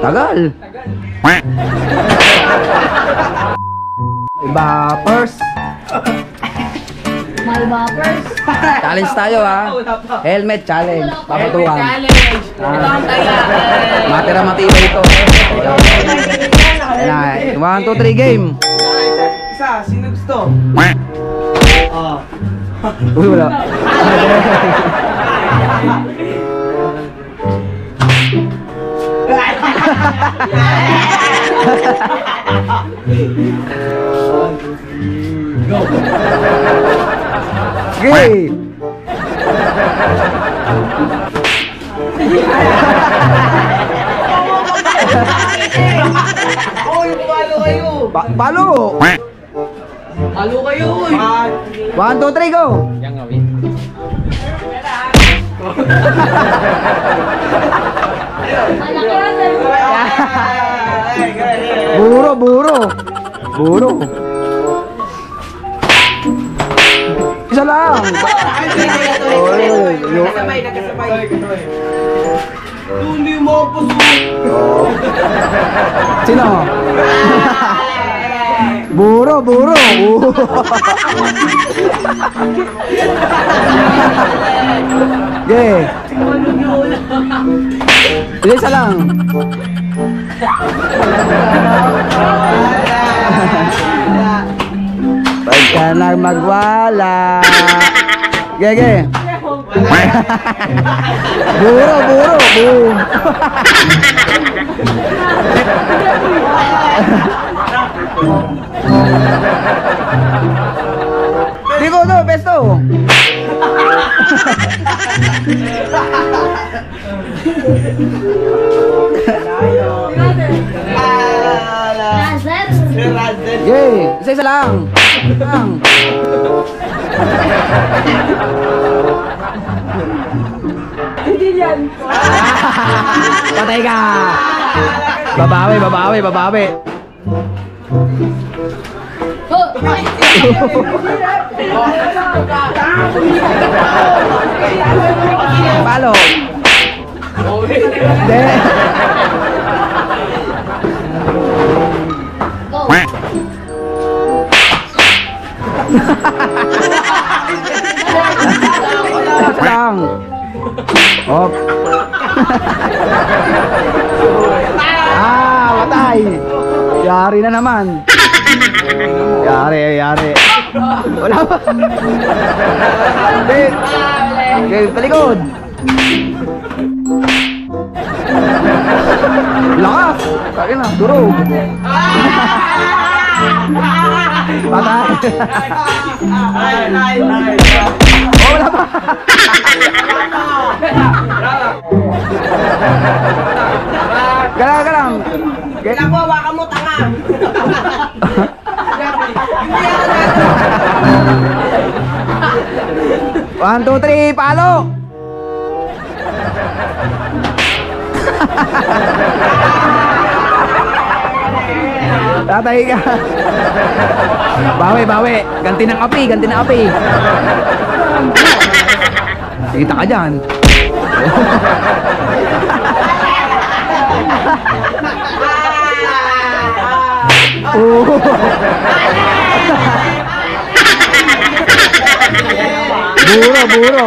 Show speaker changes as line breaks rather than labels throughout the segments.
Tagal. Iba first.
May buffers.
Challenge tayo ha. Helmet challenge. Papatukan.
Challenge. Ito ang taya.
Matira matibay ito. Ayan na. 1, 2, 3 game.
Isa, sino gusto? Oh.
Uy, wala. Game!
Oy, palo kayo!
Pa palo!
Halo kayo. uy.
1, 2, 3, go!
Malaki
Buro, buro! Isa lang! Oy, yo.
Hindi mo
Oh. Sino? Buro, buro! Okay. Isa lang. Huwag ka nang magwala. Gege. buro, buro, boom. Digo no, besto. Yay, isa-isa lang. Lang. Patay ka. Babawi, babawi, babawi.
Oh.
Hindi. Okay, talikod. Lakas. Kaya na, durog. Patay. Oh, wala pa. Galang, galang. Okay.
Hawakan mo, tanga!
One, two, three, palo! Tatay ka. Bawi, bawi. Ganti ng api, ganti ng api. Kita ka dyan. Oh. Buro, buro.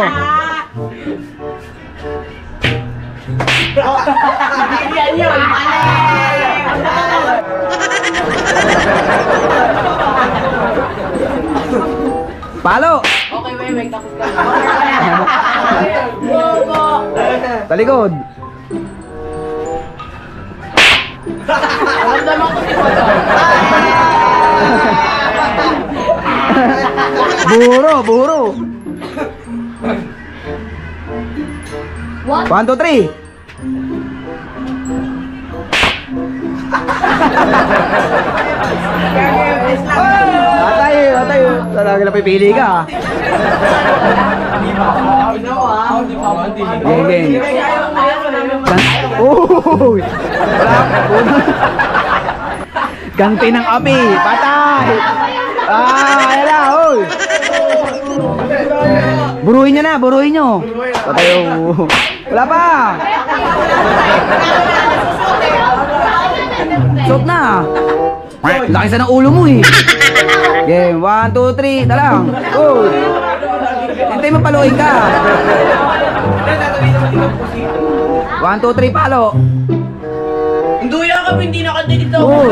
Yan yun!
Palo!
Okay, wait, wait. Tapos ka.
Talikod.
Ramdaman ko si.
Buro, buro.
One.
One, two, three. Atay, atay. Talaga ka. Geng, geng. Gan- Uy! Wala. Unang- Ganti ng api. Patay. Na, buruhin nyo. Patay, oh. Wala pa. na. Laki sa ng ulo mo eh. Game, 1, 2, 3, talang. Go. Hintay mo paluin ka. 1, 2, 3, palo.
Duya ka, hindi nakadikit daw.
Go.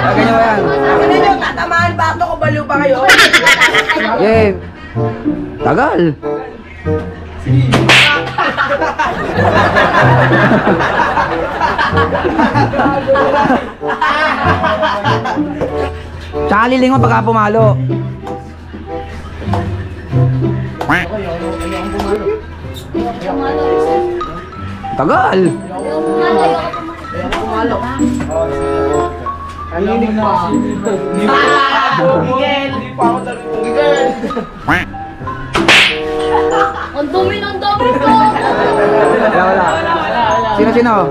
Ah, ganyan ba yan?
Ano nyo, tatamaan ba ito ko baliw pa kayo?
Game. Tagal. Tsaka lilingon pagka pumalo. Tagal.
Miguel. Pa ako Miguel.
Ang dumi ng dami ko!
Wala, wala. Sino, sino?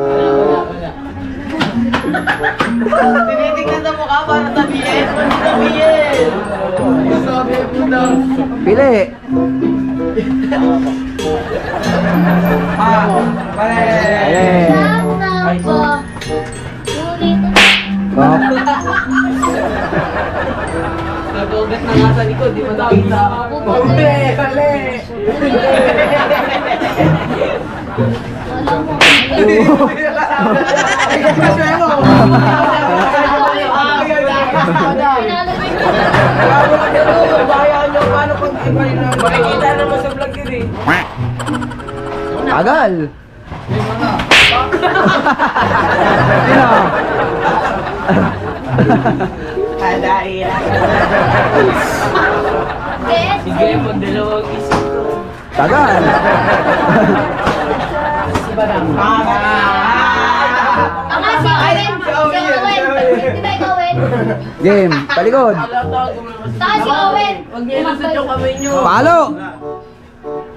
Tinitignan sa mukha para sabihin. Hindi sabihin. Sabi mo na.
Pili.
Ah, pare.
Ayan.
Sana ba? Ulit.
Oh.
Na nga sa likod, di mo nakita.
Yun na. Makikita naman sa vlog yun eh.
Tagal. Sino?
Yes.
Sige, magdalawang isip ko.
Tagal.
Ang nga si Owen. Si Owen. Di ba ikaw, Owen?
Game. Palikod.
Saka si Owen.
Huwag niyo ilusot yung kamay niyo.
Palo.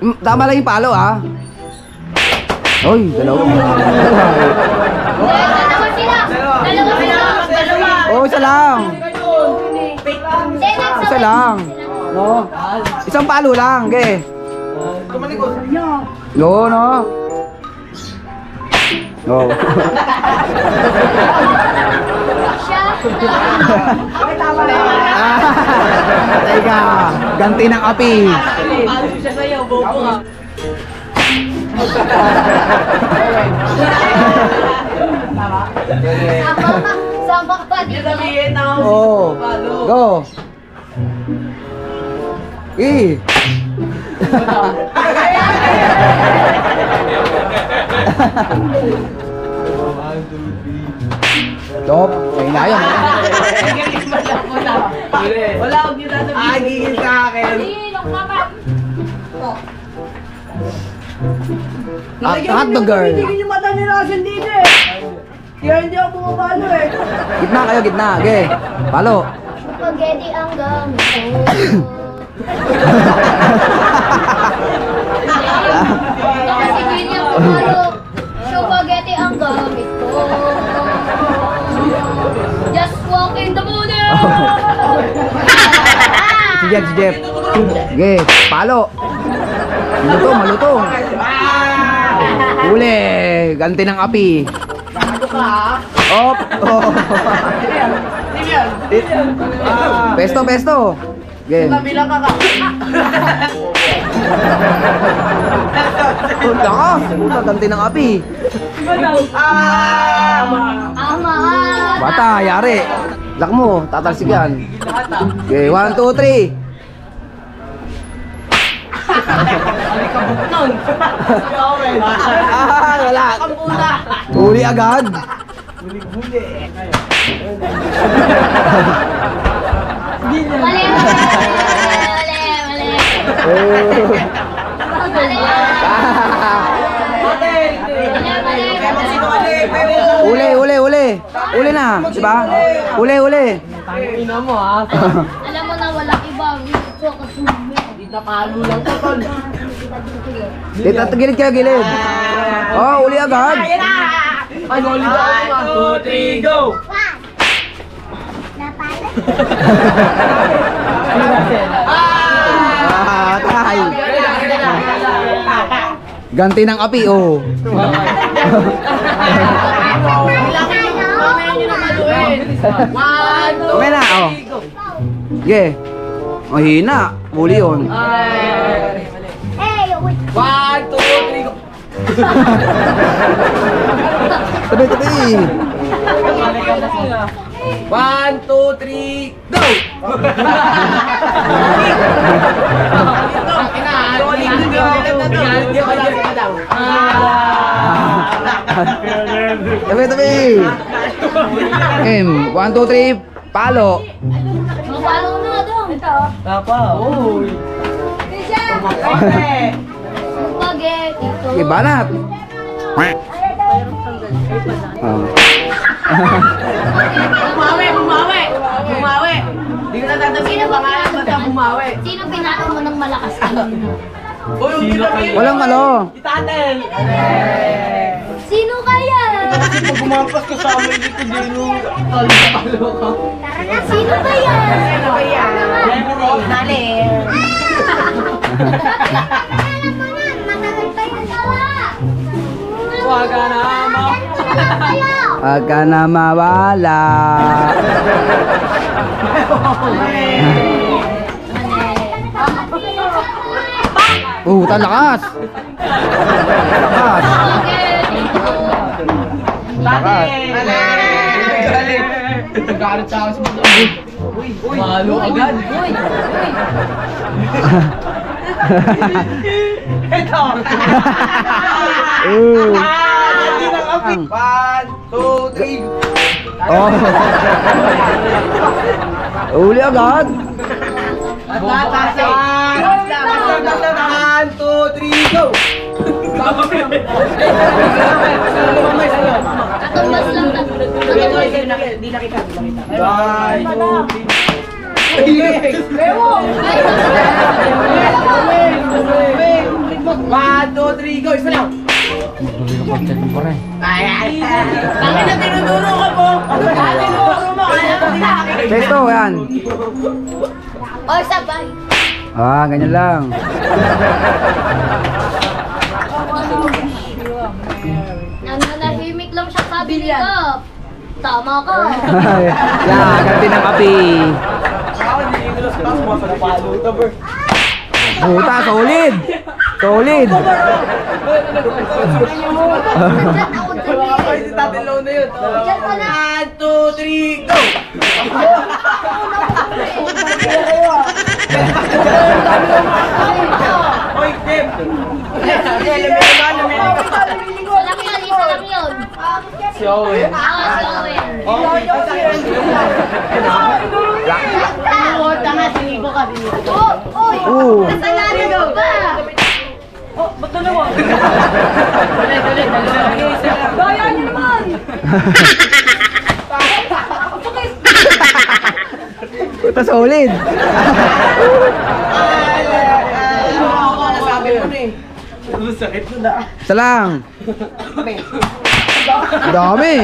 Mm, Tama lang yung palo ah. Oy, dalawa.
Dalawa
lang. No. Isang palo lang, ge.
Tumalikod.
No, no. No.
Siya.
Ah, Patay ka. Ganti ng api.
Ano siya sa'yo, bobo ka.
Sama ka. Sama ka pa dito.
sabihin na ako.
Oh.
Palo.
Go. Eh. Top. May na yun.
Wala akong ginagawa.
Ah, gigil sa akin.
Naman.
Hot, dog girl.
Tigil yung mata ni Russell dito eh. Kaya hindi ako bumabalo eh.
Gitna kayo, gitna. Ge. Palo.
Spaghetti ang gamit ko. Baka si William pumalo. Spaghetti ang gamit ko. Just walk in the morning.
Si Jeff, si Jeff. Ge. Palo. Maluto, maluto. Huli. Ganti ng api. Op. Oh. Pesto, pesto. Game.
Kabila ka ka.
Oh, lakas. Ganti ng api.
Ama.
Bata, yari. Lak mo, tatalsik yan. Okay, one, two, three. ah, wala. Huli agad.
Mali, mali, mali, mali. Mali.
Uli, uli, uli. Uli na, di ba? Uli, uli.
Ina mo ha.
Alam mo na walang iba. Gusto ko.
Hindi nakalo lang ko tol.
Dito, gilid kayo, gilid. Oh, uli agad.
Ano ulit ako? 2, 3, go!
Ah. Ganti ng api, oh.
One, two,
May na, oh.
go.
Sige. Mahina. Huli yun.
One, two, three, go.
Tabi, tabi.
One, two, three, go!
Tabi, tabi. Em, one, two, three, palo.
Mapalo na doon. Ito.
Tapa, oh.
Spaghetti.
Sige, banat. Oh.
Ko na tatabihin ang pangalan, basta bumawi.
Sino pinalo mo ng malakas kanina?
Uy, yung tinabihin.
Walang ano.
Itatel!
Sino kaya?
Kasi pag gumampas ka sa amin dito, di ka, talo ka.
Sino kaya?
Ano kaya? Dali. Huwag ka na, ma.
Huwag ka na mawala. Oh, talakas. Talakas. Talakas.
Galit. Galit sa akin sa mga. Uy, uy. Malo agad. Uy, Ito.
Oh.
Ah, hindi na kapit. One, two, three.
Oh. Uli agad.
Bukas One, two, three, go!
Katumbas lang na.
Hindi nakita, nakita. One, two, three. Go! Isa lang! Ay, ay, ay. Bakit na tinuturo ka po? Bakit tinuturo mo? Kaya mo tinakakita.
Pesto, yan.
O, sabay.
Ah, ganyan lang.
Nananahimik lang siya sabi ni Kap. Tama ka.
yeah, ganti ng api. Puta, solid. Solid.
Ay, si Tatelo na yun.
Diyan ka na.
One, two, three, go! Oy, Tim!
Isa lang yun, isa lang yun.
Si Owen.
Ah, si Owen.
Oh, Oo, tanga, sinigo ka, sinigo ka.
Oh, oy!
Oo.
Kasalanan mo ba?
Dali, dali, dali.
Gaya niyo naman!
Puta, solid.
Ako, nasabi mo na eh. Sakit mo na.
Isa lang. Dami.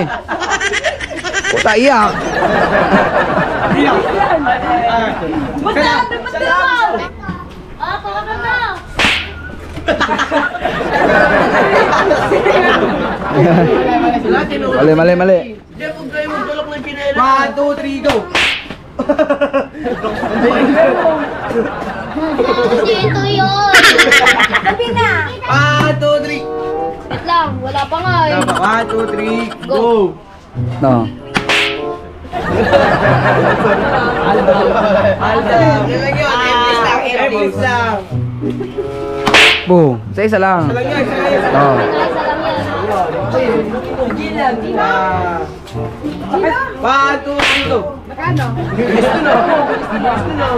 Puta, iyak.
Ba't na? Ba't na? Ah, baka ka na.
Mali, mali, mali.
Jeff, huwag kayo magtulak ng pinela. One, two, three, go!
Dito yun. Sabi na.
One, two, three.
Wait lang, wala pa nga eh.
Tama, one, two, three, go!
No.
Alda. Yan lang yun, Empress lang.
Boom. Isa isa lang.
Yan, isa lang.
Oh.
Isa lang.
Ah. One, two, three, go! Magkano? Gusto no? Gusto no?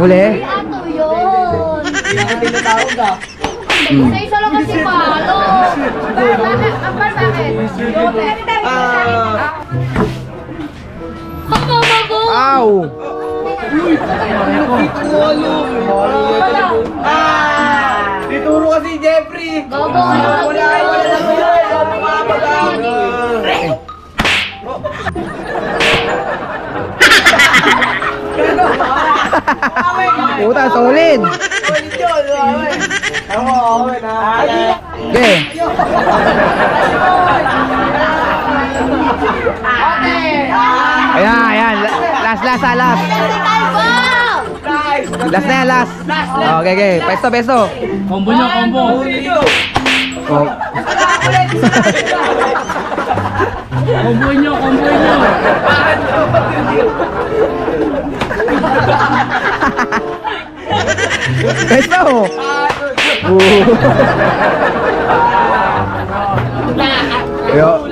Huli.
Ato yun.
Hindi tinatawag ah.
Mm.
Isa-isa lang kasi palo. Bakit? Ampar, bakit?
Ah.
Ang mama ko.
Ow!
Walo. Ah! Dituro kasi Jeffrey.
Ano
Wala
Puta, solid.
Ulit yun. Ako, ako na.
Okay.
Okay.
last, ah, last.
Si Calvo!
Last na yan, last. Okay, okay. Pesto, pesto.
Combo nyo, combo.
Oh.
Combo nyo, combo nyo.
Pesto. Oh. Yo.